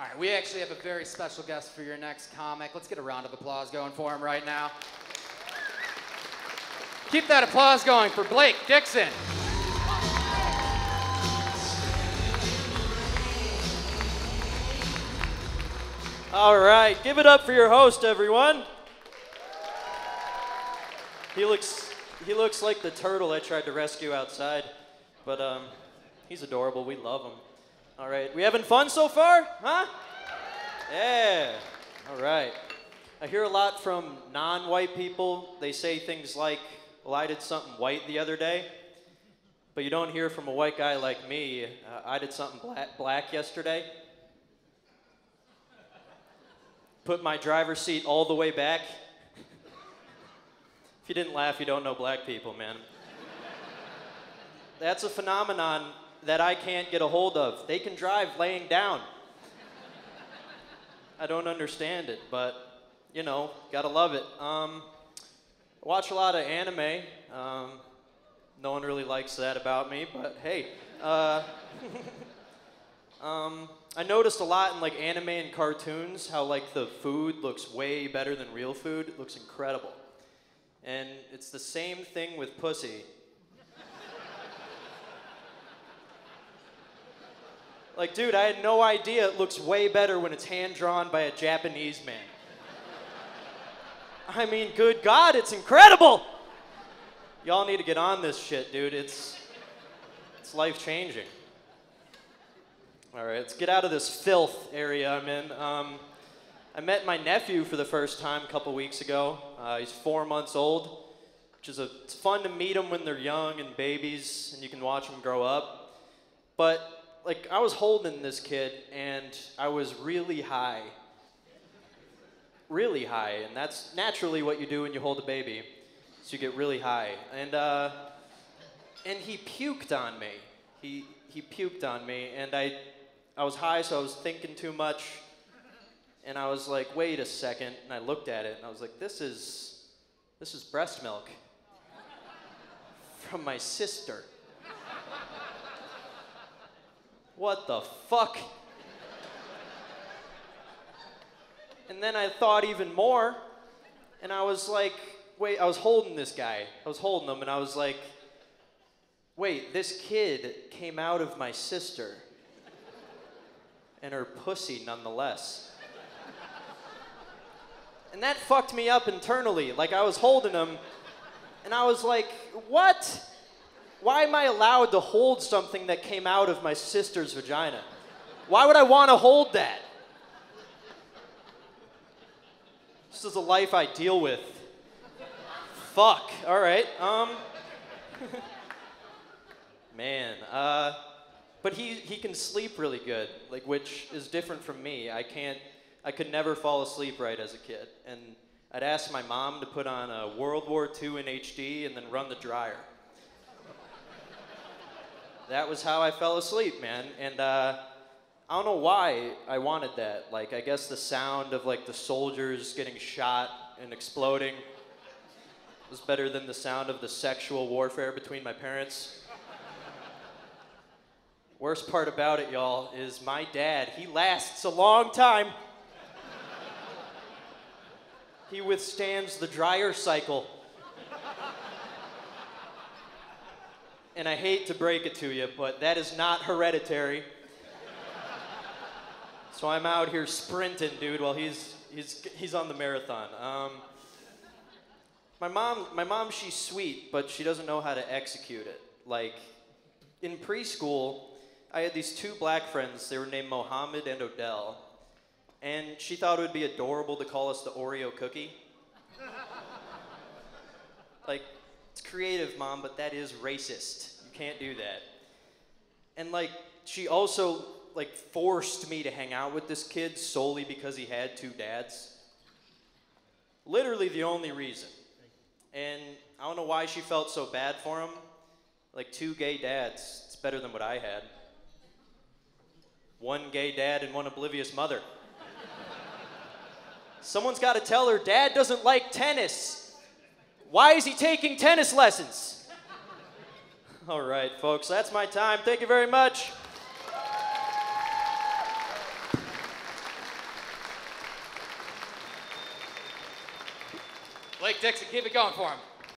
All right, we actually have a very special guest for your next comic. Let's get a round of applause going for him right now. Keep that applause going for Blake Dickson. All right, give it up for your host, everyone. He looks he looks like the turtle I tried to rescue outside, but um, he's adorable. We love him. All right, we having fun so far, huh? Yeah. All right. I hear a lot from non-white people. They say things like, "Well, I did something white the other day," but you don't hear from a white guy like me. Uh, I did something black, black yesterday. Put my driver's seat all the way back. If you didn't laugh, you don't know black people, man. That's a phenomenon that I can't get a hold of. They can drive laying down. I don't understand it, but you know, gotta love it. Um, watch a lot of anime. Um, no one really likes that about me, but hey. Uh, um, I noticed a lot in like anime and cartoons how like the food looks way better than real food. It looks incredible. And it's the same thing with pussy. Like, dude, I had no idea it looks way better when it's hand drawn by a Japanese man. I mean, good God, it's incredible! Y'all need to get on this shit, dude. It's, it's life changing. All right, let's get out of this filth area I'm in. Um, I met my nephew for the first time a couple weeks ago. Uh, he's four months old, which is a, it's fun to meet them when they're young and babies, and you can watch them grow up. But like, I was holding this kid, and I was really high, really high, and that's naturally what you do when you hold a baby, so you get really high. And uh, and he puked on me. He he puked on me, and I I was high, so I was thinking too much. And I was like, wait a second. And I looked at it and I was like, this is this is breast milk from my sister. What the fuck? And then I thought even more, and I was like, wait, I was holding this guy. I was holding him, and I was like, wait, this kid came out of my sister and her pussy nonetheless. and that fucked me up internally. Like, I was holding him, and I was like, what? Why am I allowed to hold something that came out of my sister's vagina? Why would I want to hold that? This is a life I deal with. Fuck. All right. Um. Man. Uh. But he, he can sleep really good, like which is different from me. I can't I could never fall asleep right as a kid. And I'd ask my mom to put on a World War II in HD and then run the dryer. That was how I fell asleep, man. And uh, I don't know why I wanted that. Like I guess the sound of like the soldiers getting shot and exploding was better than the sound of the sexual warfare between my parents. Worst part about it, y'all, is my dad, he lasts a long time. he withstands the dryer cycle. And I hate to break it to you, but that is not hereditary. so I'm out here sprinting, dude, while he's, he's, he's on the marathon. Um, my mom, my mom, she's sweet, but she doesn't know how to execute it. Like, in preschool, I had these two black friends. They were named Mohammed and Odell. And she thought it would be adorable to call us the Oreo cookie. like, it's creative, mom, but that is racist. You can't do that. And like, she also like forced me to hang out with this kid solely because he had two dads. Literally the only reason. And I don't know why she felt so bad for him. Like two gay dads, it's better than what I had one gay dad and one oblivious mother. Someone's got to tell her dad doesn't like tennis. Why is he taking tennis lessons? All right, folks, that's my time. Thank you very much. Blake Dickson, keep it going for him.